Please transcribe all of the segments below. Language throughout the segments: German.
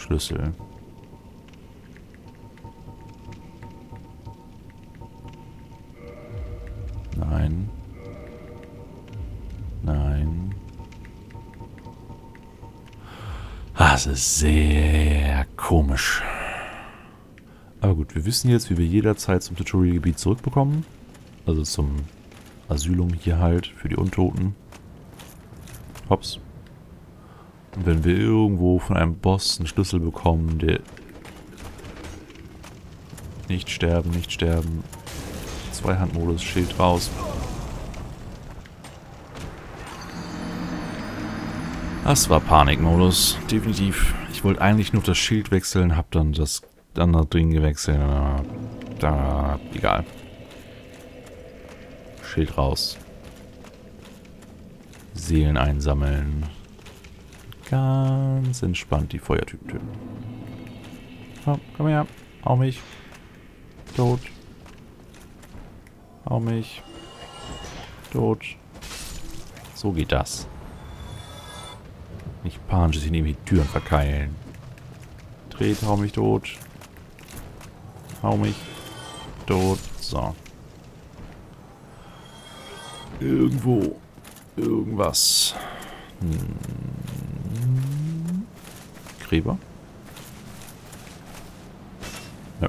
Schlüssel. Nein. Nein. Das ist sehr komisch. Aber gut, wir wissen jetzt, wie wir jederzeit zum Tutorial-Gebiet zurückbekommen. Also zum Asylum hier halt, für die Untoten. Hops. Und wenn wir irgendwo von einem Boss einen Schlüssel bekommen, der... Nicht sterben, nicht sterben. Zweihandmodus, Schild raus. Das war Panikmodus, definitiv. Ich wollte eigentlich nur das Schild wechseln, hab dann das andere Ding gewechselt. Da, egal. Schild raus. Seelen einsammeln. Ganz entspannt die Feuertypen töten. Oh, komm her. Hau mich. Tot. Hau mich. Tot. So geht das. Nicht panisch sich neben die Türen verkeilen. Dreht, hau mich tot. Hau mich tot. So. Irgendwo. Irgendwas. Hm. Gräber? Ja.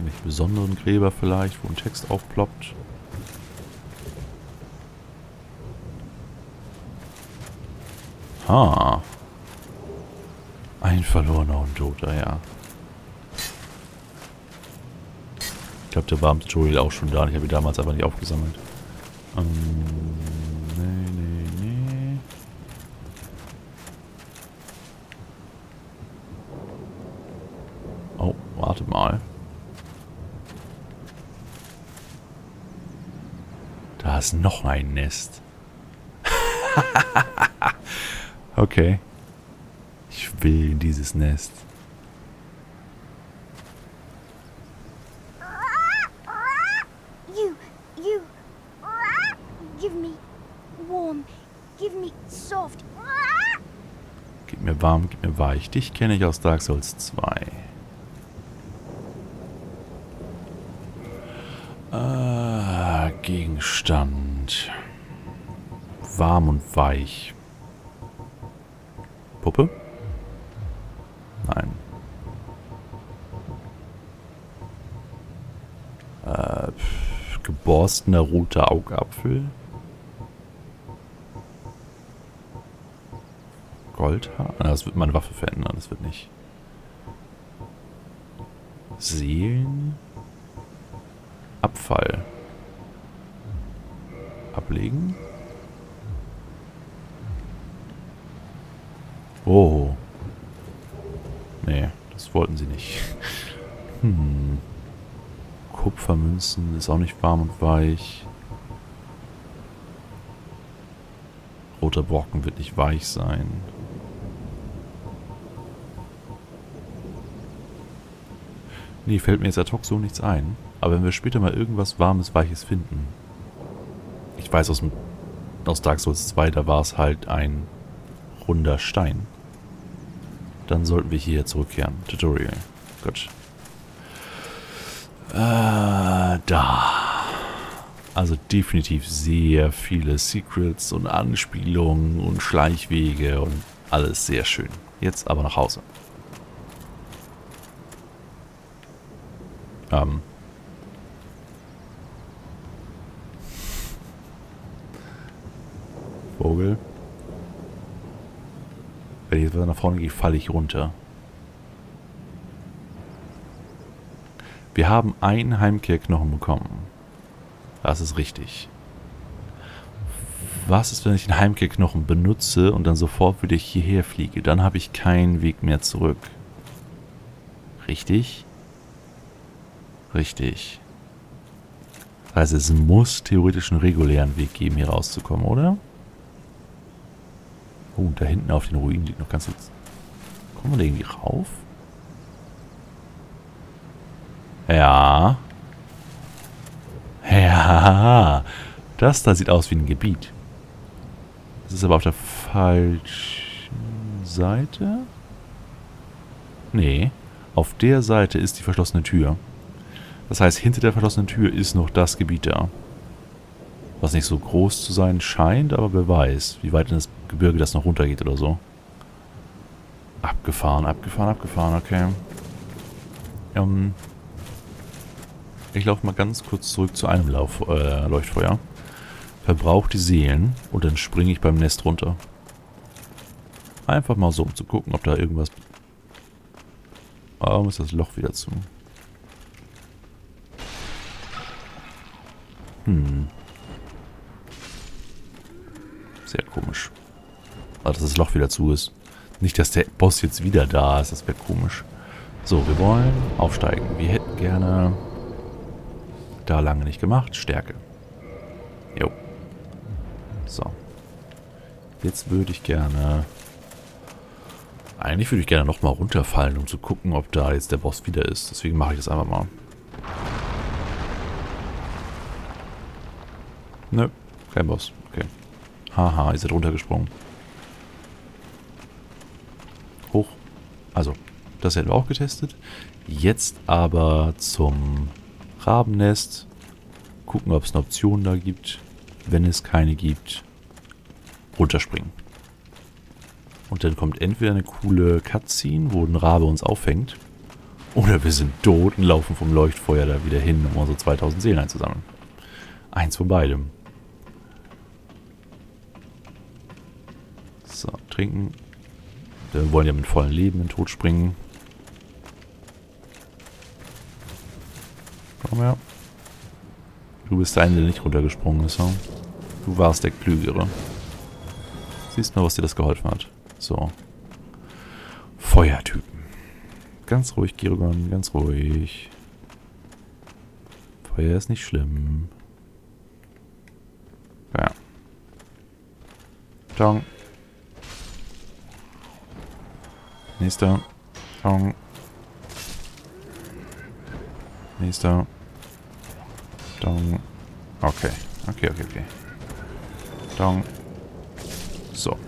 Nicht besonderen Gräber vielleicht, wo ein Text aufploppt. Ah. Ein verlorener Untoter, ja. Ich glaube, der war im Tutorial auch schon da. Ich habe ihn damals aber nicht aufgesammelt. Ähm, nee, nee, nee. Oh, warte mal. Da ist noch ein Nest. okay. Ich will in dieses Nest. You, you, give me warm, give me soft. Gib mir warm, gib mir weich. Dich kenne ich aus Dark Souls 2. Ah, Gegenstand. Warm und weich. Puppe? Nein. Äh, geborstener roter Augapfel? Goldhaar? Ah, Das wird meine Waffe verändern, das wird nicht. Seelen? Abfall. Ablegen? Oh. Nee, das wollten sie nicht. Hm. Kupfermünzen ist auch nicht warm und weich. Roter Brocken wird nicht weich sein. Nee, fällt mir jetzt ad hoc so nichts ein. Aber wenn wir später mal irgendwas warmes, weiches finden. Ich weiß aus, dem, aus Dark Souls 2, da war es halt ein runder Stein. Dann sollten wir hier zurückkehren. Tutorial. Gut. Äh, da. Also definitiv sehr viele Secrets und Anspielungen und Schleichwege und alles sehr schön. Jetzt aber nach Hause. Ähm. Vogel. Wenn ich jetzt weiter nach vorne gehe, falle ich runter. Wir haben einen Heimkehrknochen bekommen. Das ist richtig. Was ist, wenn ich den Heimkehrknochen benutze und dann sofort wieder hierher fliege? Dann habe ich keinen Weg mehr zurück. Richtig? Richtig. Das heißt, es muss theoretisch einen regulären Weg geben, hier rauszukommen, oder? Oh, und da hinten auf den Ruinen liegt noch ganz... Kommen wir da irgendwie rauf? Ja. Ja. Das da sieht aus wie ein Gebiet. Das ist aber auf der falschen Seite? Nee. Auf der Seite ist die verschlossene Tür. Das heißt, hinter der verschlossenen Tür ist noch das Gebiet da. Was nicht so groß zu sein scheint, aber wer weiß, wie weit in das Gebirge das noch runtergeht oder so. Abgefahren, abgefahren, abgefahren, okay. Ähm, ich laufe mal ganz kurz zurück zu einem Lauf, äh, Leuchtfeuer. Verbrauche die Seelen und dann springe ich beim Nest runter. Einfach mal so, um zu gucken, ob da irgendwas... Warum ist das Loch wieder zu? Hm. Sehr komisch. Also, dass das Loch wieder zu ist. Nicht, dass der Boss jetzt wieder da ist. Das wäre komisch. So, wir wollen aufsteigen. Wir hätten gerne... Da lange nicht gemacht. Stärke. Jo. So. Jetzt würde ich gerne... Eigentlich würde ich gerne nochmal runterfallen, um zu gucken, ob da jetzt der Boss wieder ist. Deswegen mache ich das einfach mal. Nö, kein Boss. Okay. Haha, ihr seid runtergesprungen. Hoch. Also, das hätten wir auch getestet. Jetzt aber zum Rabennest. Gucken, ob es eine Option da gibt. Wenn es keine gibt, runterspringen. Und dann kommt entweder eine coole Cutscene, wo ein Rabe uns auffängt. Oder wir sind tot und laufen vom Leuchtfeuer da wieder hin, um unsere 2000 Seelen einzusammeln. Eins von beidem. So, trinken. Wir wollen ja mit vollem Leben in den Tod springen. Komm her. Du bist der eine, der nicht runtergesprungen ist, so. Du warst der Klügere. Siehst mal, was dir das geholfen hat. So. Feuertypen. Ganz ruhig, Girogon, ganz ruhig. Feuer ist nicht schlimm. Ja. Tong. Nächster. Tong. Nächster. Tong. Okay. Okay, okay, okay. Tong. So.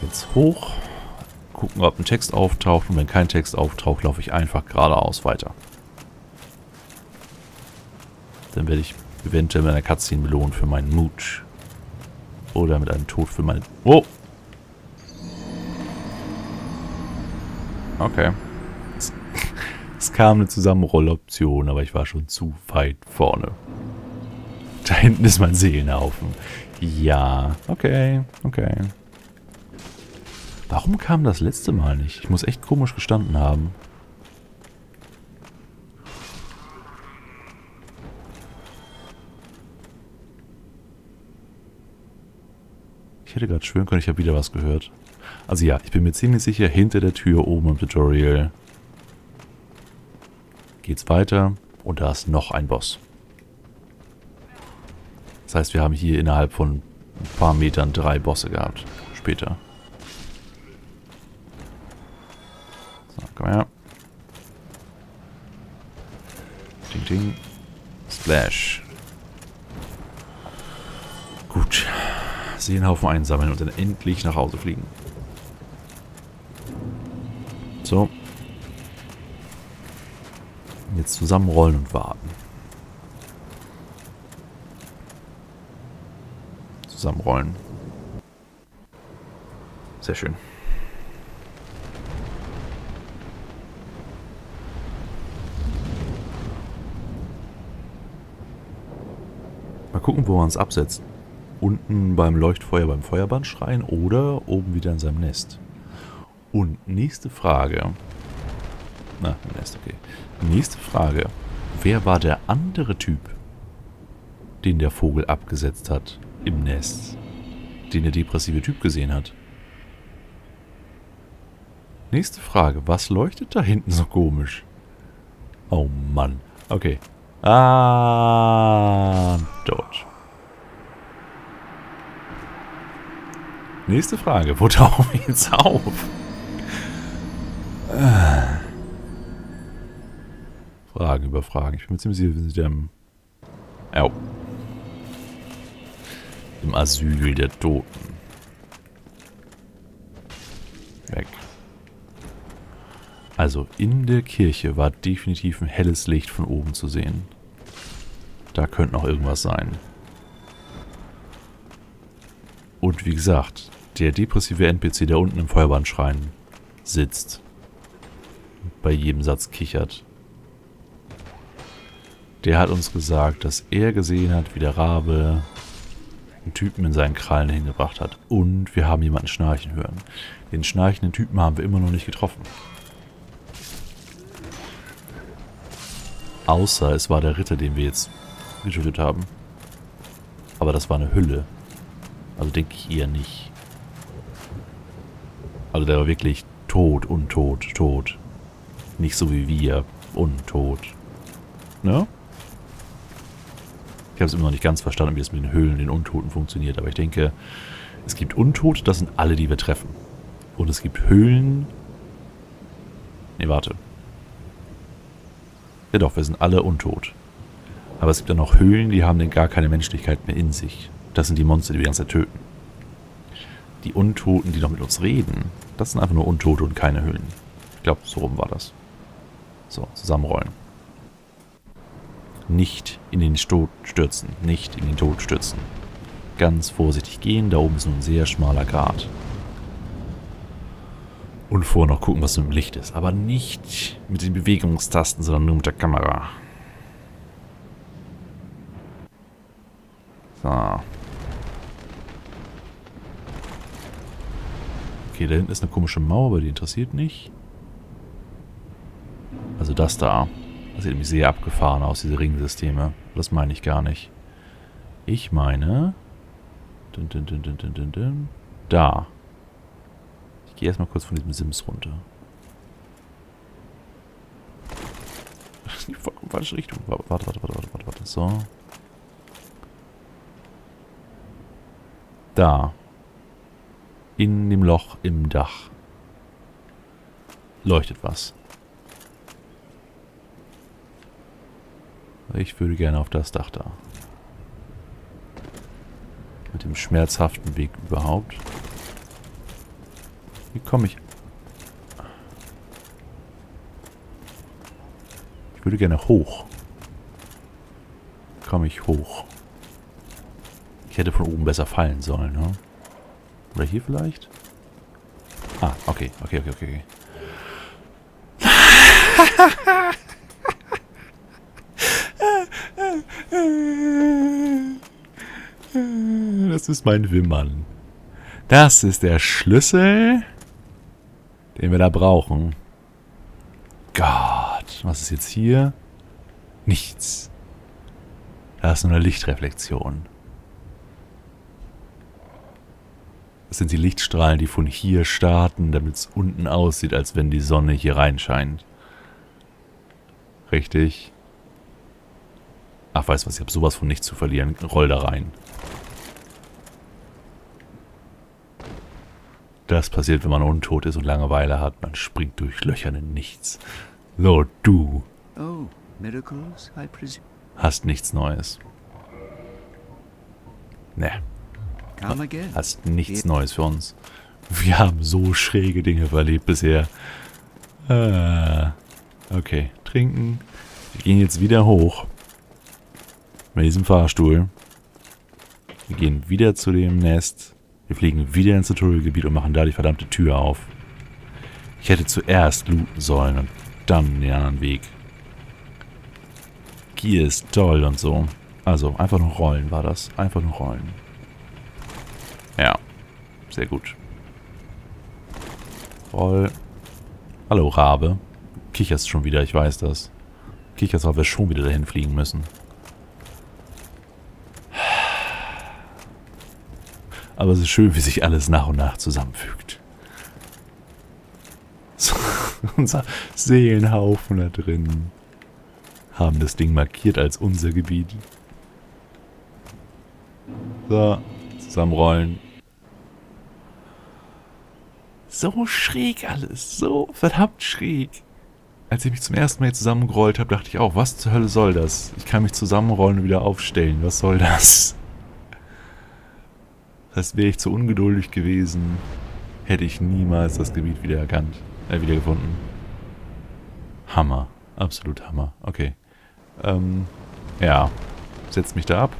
Jetzt hoch. Gucken, ob ein Text auftaucht. Und wenn kein Text auftaucht, laufe ich einfach geradeaus weiter. Dann werde ich eventuell mit einer Cutscene belohnt für meinen Mut. Oder mit einem Tod für meine... Oh! Okay. Es, kam eine Zusammenrolloption, aber ich war schon zu weit vorne. Da hinten ist mein Seelenhaufen. Ja, okay, okay. Warum kam das letzte Mal nicht? Ich muss echt komisch gestanden haben. Ich hätte gerade schwören können, ich habe wieder was gehört. Also ja, ich bin mir ziemlich sicher, hinter der Tür oben im Tutorial geht's weiter und da ist noch ein Boss. Das heißt, wir haben hier innerhalb von ein paar Metern drei Bosse gehabt. Später. So, komm her. Ding, ding. Splash. Gut. Seelenhaufen einsammeln und dann endlich nach Hause fliegen. Jetzt zusammenrollen und warten. Zusammenrollen. Sehr schön. Mal gucken, wo wir uns absetzen. Unten beim Leuchtfeuer beim Feuerbandschrein oder oben wieder in seinem Nest. Und nächste Frage. Na, Nest, okay. Nächste Frage. Wer war der andere Typ, den der Vogel abgesetzt hat im Nest? Den der depressive Typ gesehen hat? Nächste Frage. Was leuchtet da hinten so komisch? Oh Mann. Okay. Ah, tot. Nächste Frage. Wo tauchen wir jetzt auf? Fragen über Fragen. Ich bin mir ziemlich sicher, wir sind ja im... Au. Im Asyl der Toten. Weg. Also, in der Kirche war definitiv ein helles Licht von oben zu sehen. Da könnte noch irgendwas sein. Und wie gesagt, der depressive NPC, der unten im Feuerbahnschrein sitzt, bei jedem Satz kichert der hat uns gesagt, dass er gesehen hat, wie der Rabe einen Typen in seinen Krallen hingebracht hat. Und wir haben jemanden schnarchen hören. Den schnarchenden Typen haben wir immer noch nicht getroffen. Außer es war der Ritter, den wir jetzt getötet haben. Aber das war eine Hülle. Also denke ich eher nicht. Also der war wirklich tot, untot, tot. Nicht so wie wir, untot. Ne? Ich habe es immer noch nicht ganz verstanden, wie es mit den Höhlen, den Untoten funktioniert. Aber ich denke, es gibt Untote, das sind alle, die wir treffen. Und es gibt Höhlen... Ne, warte. Ja doch, wir sind alle untot. Aber es gibt dann noch Höhlen, die haben denn gar keine Menschlichkeit mehr in sich. Das sind die Monster, die wir die ganze töten. Die Untoten, die noch mit uns reden, das sind einfach nur Untote und keine Höhlen. Ich glaube, so rum war das. So, zusammenrollen. Nicht in den Tod stürzen. Nicht in den Tod stürzen. Ganz vorsichtig gehen. Da oben ist nur ein sehr schmaler Grat. Und vorher noch gucken, was im Licht ist. Aber nicht mit den Bewegungstasten, sondern nur mit der Kamera. So. Okay, da hinten ist eine komische Mauer, aber die interessiert nicht. Also das da. Das sieht nämlich sehr abgefahren aus, diese Ringsysteme. Das meine ich gar nicht. Ich meine... Dun, dun, dun, da. Ich gehe erstmal kurz von diesem Sims runter. Die falsche Richtung. Warte, warte, warte, warte, warte, warte. So. Da. In dem Loch im Dach. Leuchtet was. Ich würde gerne auf das Dach da. Mit dem schmerzhaften Weg überhaupt. Wie komme ich... Ich würde gerne hoch. Komme ich hoch. Ich hätte von oben besser fallen sollen, ne? Oder hier vielleicht? Ah, okay, okay, okay, okay. Das ist mein Wimmern. Das ist der Schlüssel, den wir da brauchen. Gott, was ist jetzt hier? Nichts. Da ist nur eine Lichtreflexion. Das sind die Lichtstrahlen, die von hier starten, damit es unten aussieht, als wenn die Sonne hier reinscheint. Richtig. Ach, weißt du was, ich habe sowas von nichts zu verlieren. Roll da rein. Das passiert, wenn man untot ist und Langeweile hat. Man springt durch Löcher in nichts. So, du. Oh, miracles, I presume. Hast nichts Neues. Ne. Hast nichts Neues für uns. Wir haben so schräge Dinge verlebt bisher. Ah, okay, trinken. Wir gehen jetzt wieder hoch. Mit diesem Fahrstuhl. Wir gehen wieder zu dem Nest. Wir fliegen wieder ins Tutorial-Gebiet und machen da die verdammte Tür auf. Ich hätte zuerst looten sollen und dann den anderen Weg. Gier ist toll und so. Also, einfach nur rollen war das. Einfach nur rollen. Ja, sehr gut. Roll. Hallo, Rabe. Kicherst schon wieder, ich weiß das. Kicherst, weil wir schon wieder dahin fliegen müssen. Aber es ist schön, wie sich alles nach und nach zusammenfügt. So, unser Seelenhaufen da drin. Haben das Ding markiert als unser Gebiet. So, zusammenrollen. So schräg alles. So verdammt schräg. Als ich mich zum ersten Mal hier zusammengerollt habe, dachte ich auch, was zur Hölle soll das? Ich kann mich zusammenrollen und wieder aufstellen. Was soll das? Das wäre ich zu ungeduldig gewesen, hätte ich niemals das Gebiet wieder erkannt, äh, wieder gefunden. Hammer. Absolut Hammer. Okay. Ähm, ja. Setz mich da ab.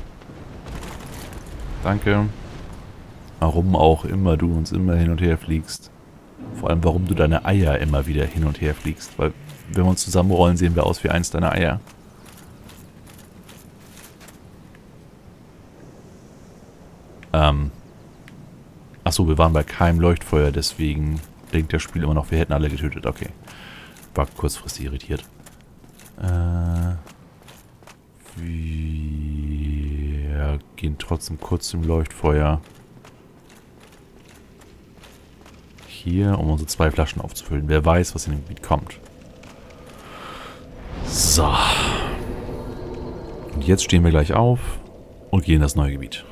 Danke. Warum auch immer du uns immer hin und her fliegst. Vor allem, warum du deine Eier immer wieder hin und her fliegst. Weil, wenn wir uns zusammenrollen, sehen wir aus wie eins deiner Eier. Ähm. Achso, wir waren bei keinem Leuchtfeuer, deswegen denkt das Spiel immer noch, wir hätten alle getötet. Okay. War kurzfristig irritiert. Äh. Wir gehen trotzdem kurz zum Leuchtfeuer. Hier, um unsere zwei Flaschen aufzufüllen. Wer weiß, was in dem Gebiet kommt. So. Und jetzt stehen wir gleich auf und gehen in das neue Gebiet.